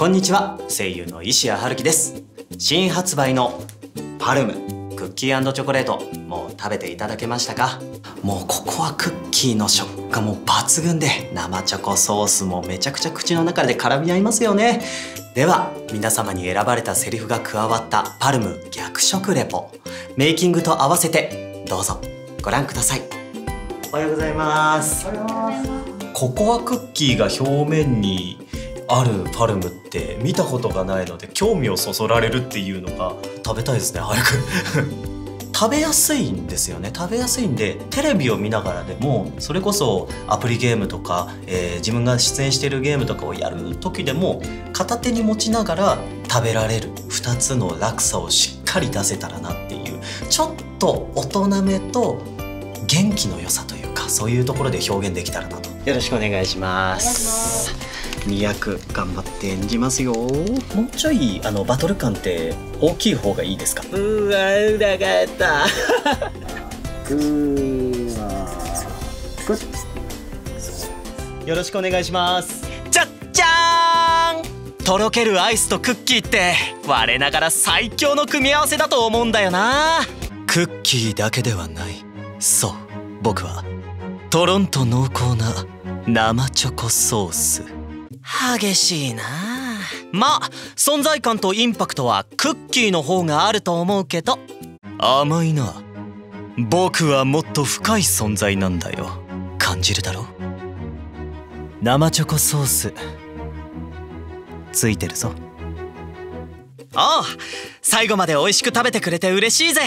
こんにちは。声優の石谷春樹です。新発売のパルムクッキーチョコレートもう食べていただけましたか？もうココアクッキーの食感も抜群で生チョコソースもめちゃくちゃ口の中で絡み合いますよね。では皆様に選ばれたセリフが加わったパルム逆食レポメイキングと合わせてどうぞご覧ください。おはようございます。ココアクッキーが表面にあるパルムって見たことがないので興味をそそられるっていうのが食べたいですね早く。食べやすいんですよね。食べやすいんでテレビを見ながらでもそれこそアプリゲームとか、えー、自分が出演しているゲームとかをやる時でも片手に持ちながら食べられる2つの落差をしっかり出せたらなっていうちょっと大人めと元気の良さというかそういうところで表現できたらなと。よろしくお願いします2役頑張って演じますよ。もうちょいあのバトル感って大きい方がいいですか？うわ裏返った。よろしくお願いします。じゃじゃーん。とろけるアイスとクッキーって我ながら最強の組み合わせだと思うんだよな。クッキーだけではない。そう僕はとろんと濃厚な生チョコソース激しいな。まあ存在感とインパクトはクッキーの方があると思うけど。甘いな。僕はもっと深い存在なんだよ。感じるだろ？生チョコソース。ついてるぞ。ああ最後まで美味しく食べてくれて嬉しいぜ。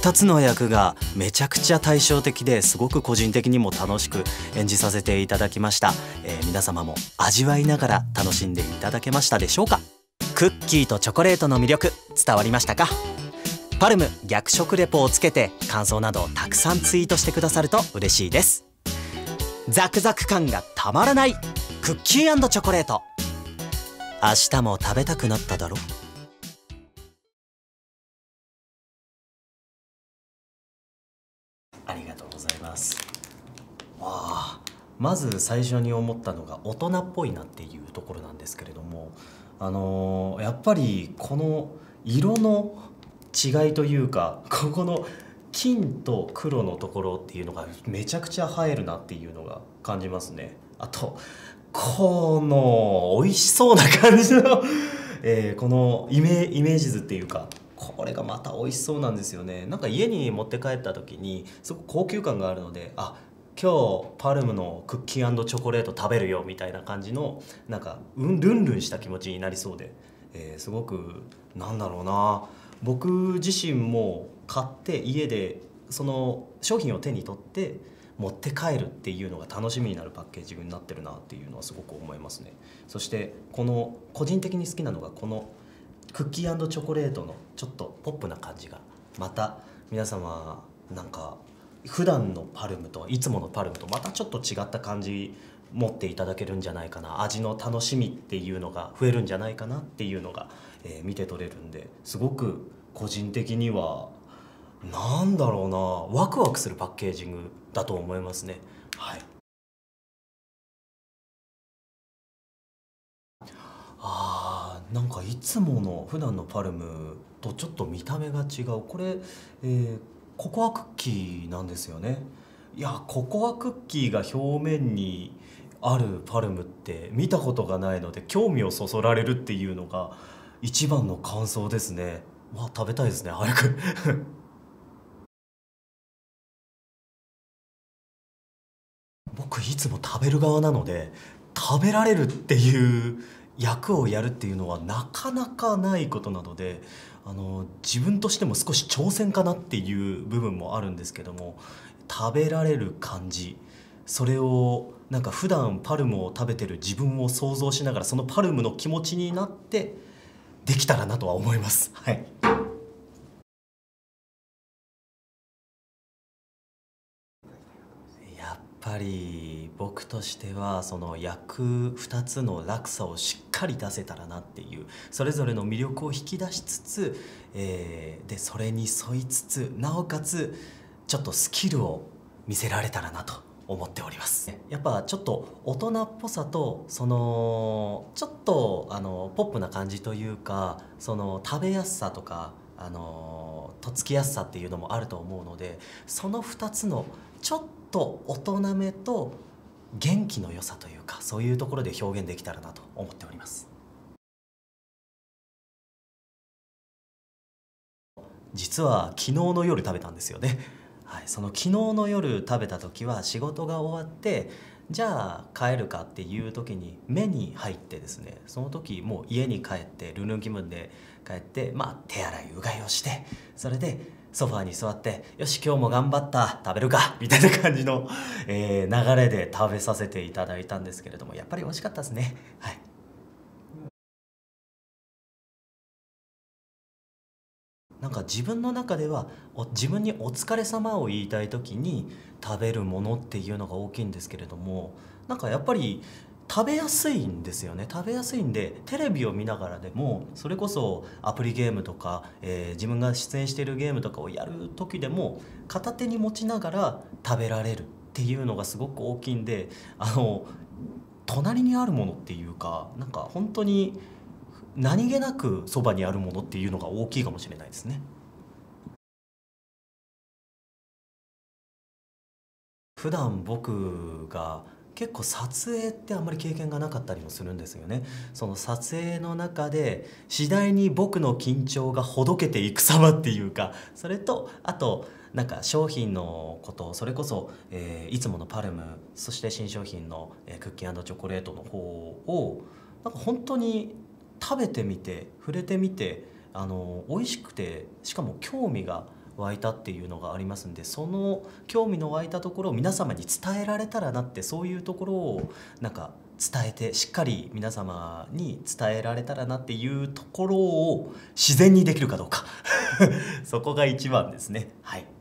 2つの役がめちゃくちゃ対照的ですごく個人的にも楽しく演じさせていただきました、えー、皆様も味わいながら楽しんでいただけましたでしょうか？クッキーとチョコレートの魅力伝わりましたか？パルム逆食レポをつけて感想などたくさんツイートしてくださると嬉しいです。ザクザク感がたまらないクッキーチョコレート。明日も食べたくなっただろ？まず最初に思ったのが大人っぽいなっていうところなんですけれどもあのー、やっぱりこの色の違いというかここの金と黒のところっていうのがめちゃくちゃ映えるなっていうのが感じますね。あとこの美味しそうな感じの えー、このイメイメージ図っていうかこれがまた美味しそうなんですよね。なんか家に持って帰った時にすごく高級感があるのであ今日パルムのクッキーチョコレート食べるよみたいな感じのなんかうんルンルンした気持ちになりそうで、えー、すごくなんだろうな。僕自身も買って家でその商品を手に取って持って帰るっていうのが楽しみになるパッケージになってるなっていうのはすごく思いますね。そしてこの個人的に好きなのがこのクッキーチョコレートのちょっとポップな感じがまた皆様なんか普段のパルムといつものパルムとまたちょっと違った感じ持っていただけるんじゃないかな。味の楽しみっていうのが増えるんじゃないかなっていうのが、えー、見て取れるんですごく個人的にはなんだろうな。ワクワクするパッケージングだと思いますね。はい。なんかいつもの普段のパルムとちょっと見た目が違う。これ、えー、ココアクッキーなんですよね。いやココアクッキーが表面にあるパルムって見たことがないので興味をそそられるっていうのが一番の感想ですね。わ食べたいですね早く。僕いつも食べる側なので食べられるっていう役をやるっていうのはなかなかないことなのであの自分としても少し挑戦かなっていう部分もあるんですけども食べられる感じそれをなんか普段パルムを食べてる自分を想像しながらそのパルムの気持ちになってできたらなとは思います。はいぱり僕としてはその役2つの落差をしっかり出せたらなっていうそれぞれの魅力を引き出しつつ、えー、でそれに沿いつつなおかつちょっとスキルを見せられたらなと思っております。やっぱちょっと大人っぽさとそのちょっとあのポップな感じというかその食べやすさとかあのとっつきやすさっていうのもあると思うのでその2つのちょっと大人めと元気の良さというかそういうところで表現できたらなと思っております。実は昨日の夜食べたんですよね、はい、その昨日の夜食べた時は仕事が終わってじゃあ帰るかっていう時に目に入ってですねその時もう家に帰ってルヌン気分で帰ってまあ手洗いうがいをしてそれでソファーに座って「よし今日も頑張った食べるか」みたいな感じの、えー、流れで食べさせていただいたんですけれどもやっぱり美味しかったですね。はい。なんか自分の中では自分に「お疲れ様を言いたい時に食べるものっていうのが大きいんですけれどもなんかやっぱり食べやすいんですよね食べやすいんでテレビを見ながらでもそれこそアプリゲームとか、えー、自分が出演しているゲームとかをやる時でも片手に持ちながら食べられるっていうのがすごく大きいんであの隣にあるものっていうかなんか本当に何気なくそばにあるものっていうのが大きいかもしれないですね。普段僕が結構撮影ってあんまり経験がなかったりもするんですよね。その撮影の中で次第に僕の緊張がほどけていく様っていうかそれとあとなんか商品のことそれこそ、えー、いつものパルムそして新商品の、えー、クッキーチョコレートの方をなんか本当に食べてみて触れてみてあの美味しくてしかも興味が湧いたっていうのがありますんでその興味の湧いたところを皆様に伝えられたらなってそういうところをなんか伝えてしっかり皆様に伝えられたらなっていうところを自然にできるかどうか そこが一番ですねはい。